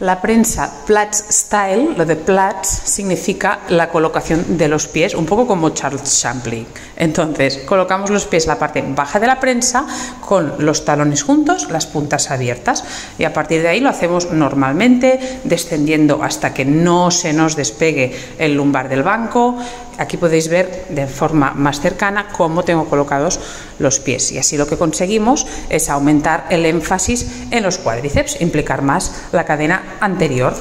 La prensa Platz Style, lo de Platz significa la colocación de los pies, un poco como Charles Chaplin. Entonces, colocamos los pies en la parte baja de la prensa con los talones juntos, las puntas abiertas y a partir de ahí lo hacemos normalmente, descendiendo hasta que no se nos despegue el lumbar del banco. Aquí podéis ver de forma más cercana cómo tengo colocados los pies y así lo que conseguimos es aumentar el énfasis en los cuádriceps, implicar más la cadena anterior